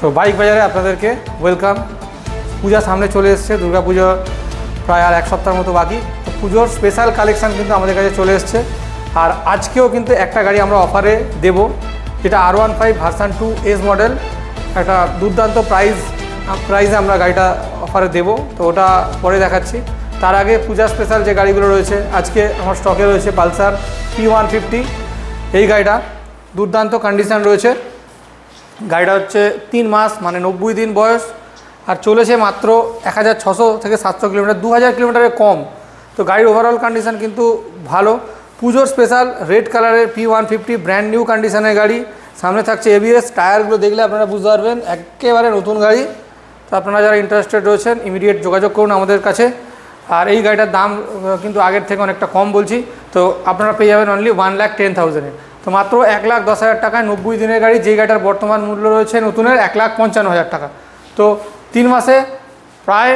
তো বাইক বাজারে আপনাদেরকে ওয়েলকাম পূজা সামনে চলে এসছে পুজো প্রায় আর এক সপ্তাহের মতো বাকি। তো পুজোর স্পেশাল কালেকশান কিন্তু আমাদের কাছে চলে এসছে। আর আজকেও কিন্তু একটা গাড়ি আমরা অফারে দেব, যেটা R one five version two S model একটা দুর্দান্ত প্রাইজ প্রাইজে আমরা গাড়িটা অফারে দেব। তো ওটা পরে দেখাচ্ছি। তার আগে পূজা স্পেশাল যে গাড়িগুলো রয়েছে, আজকে আমার স্টকে রয়েছে পালসার পি ওয়ান ফিফটি এই গাড়িটা দুর্দান্ত কন্ডিশন রয়েছে। গাড়িটা হচ্ছে তিন মাস মানে নব্বই দিন বয়স, আর চলেছে মাত্র এক হাজার ছশো থেকে সাতশো কিলোমিটার দু হাজার কিলোমিটারের কম। তো গাড়ির ওভারঅল কন্ডিশন কিন্তু ভালো। পুজোর স্পেশাল রেড কালারের P one fifty brand new কন্ডিশনের গাড়ি। সামনে থাকছে এবিএস টায়ারগুলো দেখলে আপনারা বুঝতে পারবেন, একেবারে নতুন গাড়ি। তো আপনারা যারা ইন্টারেস্টেড রয়েছেন ইমিডিয়েট যোগাযোগ করুন আমাদের কাছে। আর এই গাড়িটার দাম কিন্তু আগের থেকে অনেকটা কম বলছি। তো আপনারা পেয়ে যাবেন অনলি ওয়ান লাখ টেন থাউজেন্ডে তো মাত্র এক লাখ দশ হাজার টাকায় নব্বই দিনের গাড়ি যে গাড়িটার বর্তমান মূল্য রয়েছে নতুনের এক লাখ পঞ্চান্ন হাজার টাকা। তো তিন মাসে প্রায়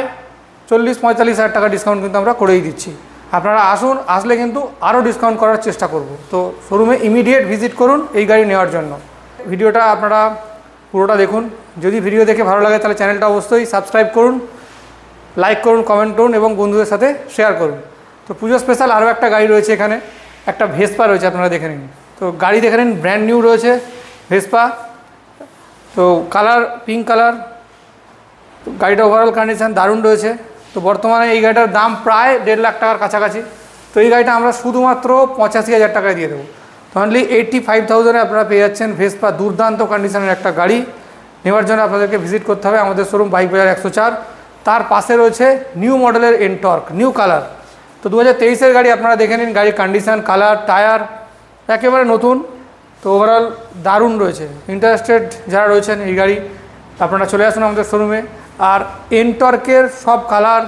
চল্লিশ পঁয়তাল্লিশ হাজার টাকা ডিসকাউন্ট কিন্তু আমরা করেই দিচ্ছি। আপনারা আসুন, আসলে কিন্তু আরও ডিসকাউন্ট করার চেষ্টা করব। তো শোরুমে ইমিডিয়েট ভিজিট করুন এই গাড়ি নেওয়ার জন্য। ভিডিওটা আপনারা পুরোটা দেখুন। যদি ভিডিও দেখে ভালো লাগে তাহলে চ্যানেলটা অবশ্যই সাবস্ক্রাইব করুন লাইক করুন কমেন্ট করুন এবং বন্ধুদের সাথে শেয়ার করুন। তো পুজো স্পেশাল আরও একটা গাড়ি রয়েছে এখানে। একটা ভেসপা রয়েছে, আপনারা দেখে নিন। তো গাড়ি দেখে নিন ব্র্যান্ড নিউ রয়েছে ভেসপা তো কালার পিঙ্ক কালার গাড়িটা ওভারঅল কন্ডিশন দারুণ রয়েছে, তো বর্তমানে এই গাড়িটার দাম প্রায় দেড় লাখ টাকার কাছাকাছি, তো এই গাড়িটা আমরা শুধুমাত্র পঁচাশি হাজার টাকায় দিয়ে দেবো। তো অনলি এইট্টি ফাইভ থাউজেন্ডে আপনারা পেয়ে যাচ্ছেন ভেসপা দুর্দান্ত কন্ডিশনের একটা গাড়ি, নেওয়ার জন্য আপনাদেরকে ভিজিট করতে হবে আমাদের শোরুম বাইক বাজার একশো চার, তার পাশে রয়েছে নিউ মডেলের এনটর্ক নিউ কালার তো দু হাজার তেইশের গাড়ি আপনারা দেখে নিন, গাড়ির কন্ডিশন কালার টায়ার একেবারে নতুন। তো ওভারঅল দারুণ রয়েছে। ইন্টারেস্টেড যারা রয়েছেন এই গাড়ি, আপনারা চলে আসুন আমাদের শোরুমে আর এনটর্কের সব কালার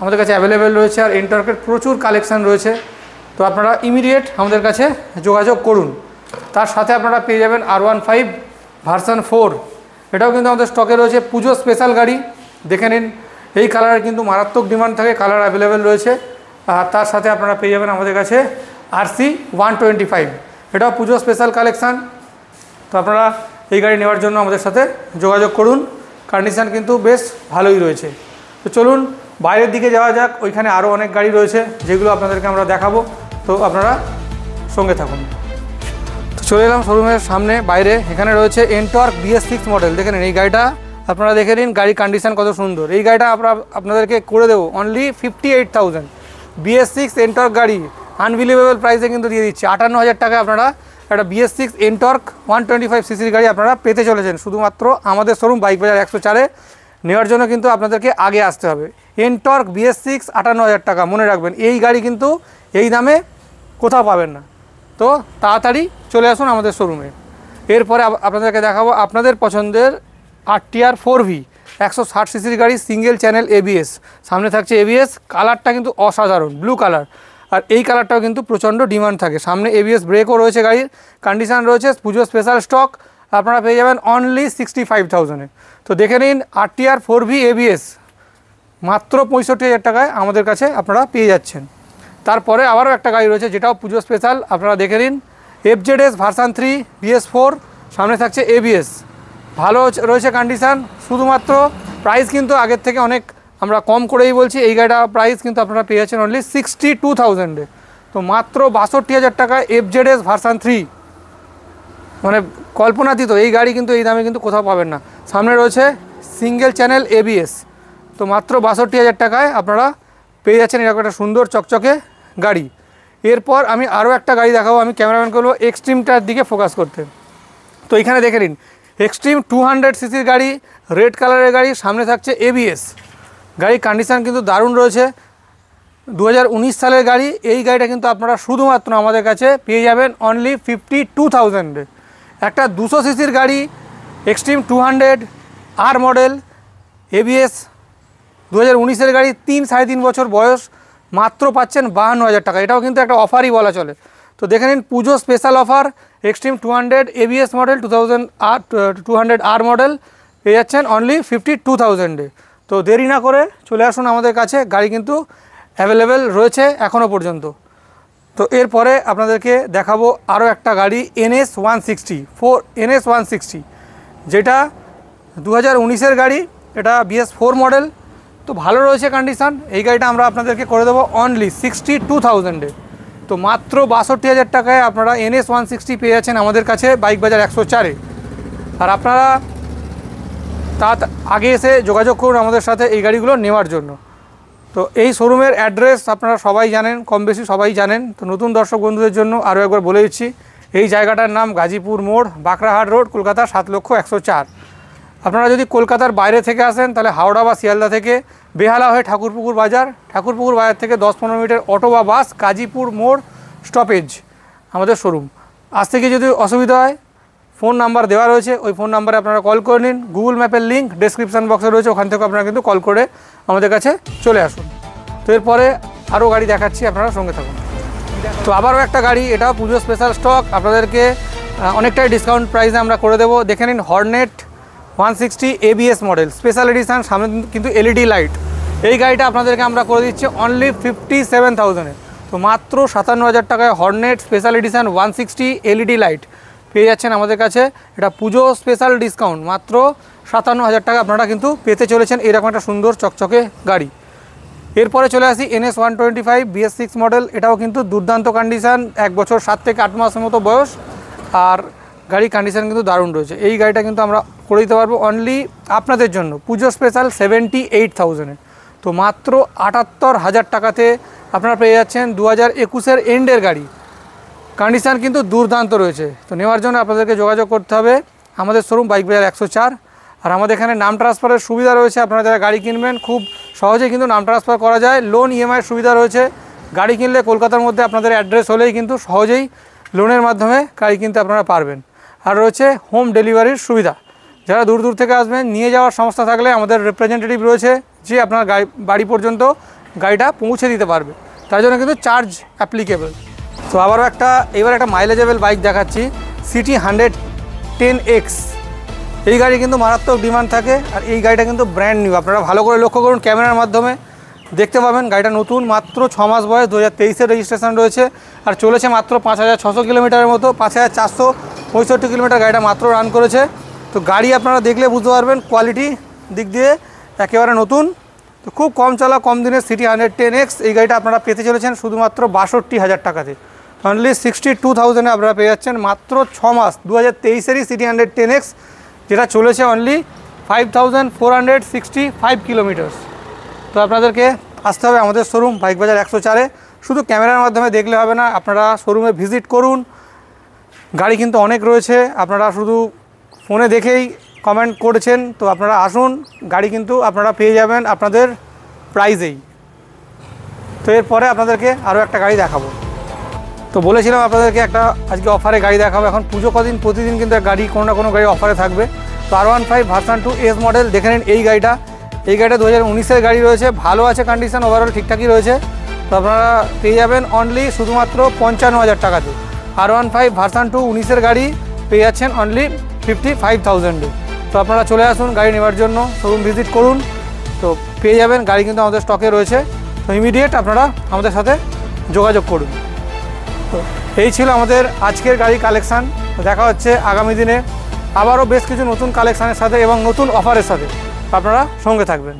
আমাদের কাছে অ্যাভেলেবেল রয়েছে আর এনটর্কের প্রচুর কালেকশান রয়েছে। তো আপনারা ইমিডিয়েট আমাদের কাছে যোগাযোগ করুন। তার সাথে আপনারা পেয়ে যাবেন R one five version four এটাও কিন্তু আমাদের স্টকে রয়েছে। পুজো স্পেশাল গাড়ি, দেখে নিন। এই কালারের কিন্তু মারাত্মক ডিমান্ড থাকে কালার অ্যাভেলেবেল রয়েছে। আর তার সাথে আপনারা পেয়ে যাবেন আমাদের কাছে আরসি ওয়ান টোয়েন্টি ফাইভ এটাও পুজো স্পেশাল কালেকশান তো আপনারা এই গাড়ি নেওয়ার জন্য আমাদের সাথে যোগাযোগ করুন। কন্ডিশান কিন্তু বেশ ভালোই রয়েছে। তো চলুন, বাইরের দিকে যাওয়া যাক। ওইখানে আরও অনেক গাড়ি রয়েছে, যেগুলো আপনাদেরকে আমরা দেখাবো। তো আপনারা সঙ্গে থাকুন। তো চলে এলাম শোরুমের সামনে, বাইরে। এখানে রয়েছে এনটর্ক বিএস সিক্স মডেল দেখে নিন, এই গাড়িটা আপনারা দেখে নিন, গাড়ির কন্ডিশন কত সুন্দর। এই গাড়িটা আমরা আপনাদেরকে করে দেবো only fifty eight thousand BS six NTorq গাড়ি। আনবিলিভেবল প্রাইসে কিন্তু দিয়ে দিচ্ছে। আটান্ন হাজার টাকা আপনারা একটা BS six NTorq one twenty five সিসির গাড়ি আপনারা পেতে চলেছেন। শুধুমাত্র আমাদের শোরুম বাইক বাজার একশো চারে। নেওয়ার জন্য কিন্তু আপনাদেরকে আগে আসতে হবে। এনটর্ক বিএস সিক্স আটান্ন হাজার টাকা, মনে রাখবেন। এই গাড়ি কিন্তু এই দামে কোথাও পাবেন না। তো তাড়াতাড়ি চলে আসুন আমাদের শোরুমে এরপরে আপনাদেরকে দেখাবো আপনাদের পছন্দের আরটিআর ফোর ভি একশো ষাট সিসির গাড়ি সিঙ্গেল চ্যানেল এবিএস সামনে থাকছে এবিএস কালারটা কিন্তু অসাধারণ ব্লু কালার আর এই কালারটাও কিন্তু প্রচণ্ড ডিমান্ড থাকে। সামনে এবিএস ব্রেকও রয়েছে গাড়ির কন্ডিশান রয়েছে, পুজো স্পেশাল স্টক আপনারা পেয়ে যাবেন অনলি সিক্সটি ফাইভ থাউজেন্ডে তো দেখে নিন আরটিআর ফোর ভি এবিএস মাত্র পঁয়ষট্টি হাজার টাকায় আমাদের কাছে আপনারা পেয়ে যাচ্ছেন। তারপরে আবারও একটা গাড়ি রয়েছে, যেটাও পুজো স্পেশাল আপনারা দেখে নিন FZS version three BS four সামনে থাকছে এবিএস ভালো রয়েছে কন্ডিশান শুধুমাত্র প্রাইস কিন্তু আগের থেকে অনেক আমরা কম করেই বলছি, এই গাড়িটা প্রাইস কিন্তু আপনারা পেয়ে যাচ্ছেন অনলি সিক্সটি টু থাউজেন্ডে তো মাত্র বাষট্টি হাজার টাকা টাকায় এফজেডএস ভার্সান থ্রি মানে কল্পনাতীত, এই গাড়ি কিন্তু এই দামে কিন্তু কোথাও পাবেন না। সামনে রয়েছে সিঙ্গেল চ্যানেল এবিএস তো মাত্র বাষট্টি হাজার টাকায় আপনারা পেয়ে যাচ্ছেন এরকম একটা সুন্দর চকচকে গাড়ি। এরপর আমি আরও একটা গাড়ি দেখাবো, আমি ক্যামেরাম্যান করব এক্সট্রিমটার দিকে ফোকাস করতে। তো এখানে দেখে নিন এক্সট্রিম টু হান্ড্রেড সিসির গাড়ি রেড কালারের গাড়ি, সামনে থাকছে এবিএস গাড়ির কন্ডিশান কিন্তু দারুণ রয়েছে। দু হাজার উনিশ সালের গাড়ি, এই গাড়িটা কিন্তু আপনারা শুধুমাত্র আমাদের কাছে পেয়ে যাবেন অনলি ফিফটি টু থাউজেন্ডে একটা দুশো সিসির গাড়ি Xtreme two hundred R model ABS দু হাজার গাড়ি, তিন সাড়ে তিন বছর বয়স, মাত্র পাচ্ছেন বাহান্ন হাজার টাকা। এটাও কিন্তু একটা অফারই বলা চলে। তো দেখে নিন, Puja special offer Xtreme two hundred ABS model two thousand আর টু হান্ড্রেড আর মডেল পেয়ে যাচ্ছেন অনলি ফিফটি টু থাউজেন্ডে তো দেরি না করে চলে আসুন আমাদের কাছে। গাড়ি কিন্তু অ্যাভেলেবেল রয়েছে এখনও পর্যন্ত। তো এরপরে আপনাদেরকে দেখাবো আরও একটা গাড়ি NS one sixty four NS one sixty যেটা দু হাজার গাড়ি, এটা বিএস ফোর মডেল তো ভালো রয়েছে কন্ডিশান এই গাড়িটা আমরা আপনাদেরকে করে দেবো অনলি সিক্সটি টু থাউজেন্ডে তো মাত্র বাষট্টি হাজার টাকায় আপনারা এনএস ওয়ান সিক্সটি পেয়ে যাচ্ছেন আমাদের কাছে বাইক বাজার একশো চারে। আর আপনারা তার আগে এসে যোগাযোগ করুন আমাদের সাথে এই গাড়িগুলো নেওয়ার জন্য। তো এই শোরুমের অ্যাড্রেস আপনারা সবাই জানেন, কম বেশি সবাই জানেন। তো নতুন দর্শক বন্ধুদের জন্য আরও একবার বলে দিচ্ছি, এই জায়গাটার নাম গাজীপুর মোড়, বাঁকড়াহাট রোড, কলকাতা সাত লক্ষ একশো চার। আপনারা যদি কলকাতার বাইরে থেকে আসেন, তাহলে হাওড়া বা শিয়ালদা থেকে বেহালা হয়ে ঠাকুরপুকুর বাজার ঠাকুরপুকুর বাজার থেকে দশ পনেরো মিনিটের অটো বা বাস গাজীপুর মোড় স্টপেজ আমাদের শোরুম। আজ থেকে যদি অসুবিধা হয় ফোন নাম্বার দেওয়া রয়েছে, ওই ফোন নাম্বারে আপনারা কল করে নিন। গুগল ম্যাপের লিঙ্ক ডেসক্রিপশান বক্সে রয়েছে, ওখান থেকে আপনারা কিন্তু কল করে আমাদের কাছে চলে আসুন। তো এরপরে আরও গাড়ি দেখাচ্ছি, আপনারা সঙ্গে থাকুন। তো আবারও একটা গাড়ি, এটাও পুজো স্পেশাল স্টক আপনাদেরকে অনেকটাই ডিসকাউন্ট প্রাইসে আমরা করে দেবো। দেখে নিন Hornet one sixty ABS model special edition সামনে কিন্তু এলইডি লাইট এই গাড়িটা আপনাদেরকে আমরা করে দিচ্ছি অনলি ফিফটি সেভেন তো মাত্র সাতান্ন হাজার টাকায় Hornet special edition one sixty LED light পেয়ে যাচ্ছেন আমাদের কাছে। এটা পুজো স্পেশাল ডিসকাউন্ট মাত্র সাতান্ন হাজার টাকা। আপনারা কিন্তু পেতে চলেছেন এরকম একটা সুন্দর চকচকে গাড়ি। এরপরে চলে আসি NS one twenty five BS six model এটাও কিন্তু দুর্দান্ত কন্ডিশান এক বছর সাত থেকে আট মাসের মতো বয়স। আর গাড়ির কন্ডিশান কিন্তু দারুণ রয়েছে। এই গাড়িটা কিন্তু আমরা করে দিতে পারব অনলি আপনাদের জন্য। পুজো স্পেশাল সেভেন্টি এইট থাউজেন্ডে তো মাত্র আটাত্তর হাজার টাকাতে আপনারা পেয়ে যাচ্ছেন দু হাজার একুশের এন্ডের গাড়ি। কন্ডিশান কিন্তু দুর্দান্ত রয়েছে। তো নেওয়ার জন্য আপনাদেরকে যোগাযোগ করতে হবে। আমাদের শোরুম বাইক বাজার একশো চার। আর আমাদের এখানে নাম ট্রান্সফারের সুবিধা রয়েছে। আপনারা যারা গাড়ি কিনবেন, খুব সহজেই কিন্তু নাম ট্রান্সফার করা যায়। লোন ইএমআইয়ের সুবিধা রয়েছে। গাড়ি কিনলে কলকাতার মধ্যে আপনাদের অ্যাড্রেস হলেই কিন্তু সহজেই লোনের মাধ্যমে গাড়ি কিনতে আপনারা পারবেন। আর রয়েছে হোম ডেলিভারির সুবিধা। যারা দূর দূর থেকে আসবেন, নিয়ে যাওয়ার সংস্থা থাকলে আমাদের রিপ্রেজেন্টেটিভ রয়েছে যে আপনার গাড়ি, বাড়ি পর্যন্ত গাড়িটা পৌঁছে দিতে পারবে। তার জন্য কিন্তু চার্জ অ্যাপ্লিকেবল তো আবারও একটা, এবার একটা মাইলেজেবল বাইক দেখাচ্ছি সিটি হান্ড্রেড টেন এক্স এই গাড়ি কিন্তু মারাত্মক ডিমান্ড থাকে আর এই গাড়িটা কিন্তু ব্র্যান্ড নিউ আপনারা ভালো করে লক্ষ্য করুন ক্যামেরার মাধ্যমে। দেখতে পাবেন গাড়িটা নতুন, মাত্র ছ মাস বয়স দু হাজার তেইশের রেজিস্ট্রেশন রয়েছে আর চলেছে মাত্র পাঁচ হাজার ছশো কিলোমিটারের মতো, পাঁচ হাজার চারশো পঁয়ষট্টি কিলোমিটার গাড়িটা মাত্র রান করেছে। তো গাড়ি আপনারা দেখলে বুঝতে পারবেন কোয়ালিটি দিক দিয়ে একেবারে নতুন। তো খুব কম চলা, কম দিনের সিটি হান্ড্রেড টেন এক্স এই গাড়িটা আপনারা পেতে চলেছেন শুধুমাত্র বাষট্টি হাজার টাকাতে। অনলি সিক্সটি টু থাউজেন্ডে আপনারা পেয়ে যাচ্ছেন। মাত্র ছ মাস দু হাজার তেইশেরই সিটি হান্ড্রেড টেন এক্স যেটা চলেছে only five thousand four hundred sixty five kilometres তো আপনাদেরকে আসতে হবে আমাদের শোরুম বাইক বাজার একশো চারে। শুধু ক্যামেরার মাধ্যমে দেখলে হবে না, আপনারা শোরুমে ভিজিট করুন। গাড়ি কিন্তু অনেক রয়েছে, আপনারা শুধু ফোনে দেখেই কমেন্ট করেছেন। তো আপনারা আসুন, গাড়ি কিন্তু আপনারা পেয়ে যাবেন আপনাদের প্রাইজেই তো এরপরে আপনাদেরকে আরও একটা গাড়ি দেখাবো। তো বলেছিলাম আপনাদেরকে একটা আজকে অফারে গাড়ি দেখাবো। এখন পুজো কদিন, প্রতিদিন কিন্তু গাড়ি, কোনো না কোনো গাড়ি অফারে থাকবে। তো R one five version two S model দেখে নিন এই গাড়িটা। এই গাড়িটা দু হাজার গাড়ি রয়েছে, ভালো আছে কন্ডিশন ওভারঅল ঠিকঠাকই রয়েছে। তো আপনারা পেয়ে যাবেন অনলি শুধুমাত্র পঞ্চান্ন হাজার টাকাতে R one five version two উনিশের গাড়ি পেয়ে যাচ্ছেন অনলি ফিফটি ফাইভ থাউজেন্ডে তো আপনারা চলে আসুন গাড়ি নেওয়ার জন্য শোরুম ভিজিট করুন। তো পেয়ে যাবেন, গাড়ি কিন্তু আমাদের স্টকে রয়েছে। তো ইমিডিয়েট আপনারা আমাদের সাথে যোগাযোগ করুন। তো এই ছিল আমাদের আজকের গাড়ি কালেকশান দেখা হচ্ছে আগামী দিনে। আবারও বেশ কিছু নতুন কালেকশানের সাথে এবং নতুন অফারের সাথে। আপনারা সঙ্গে থাকবেন।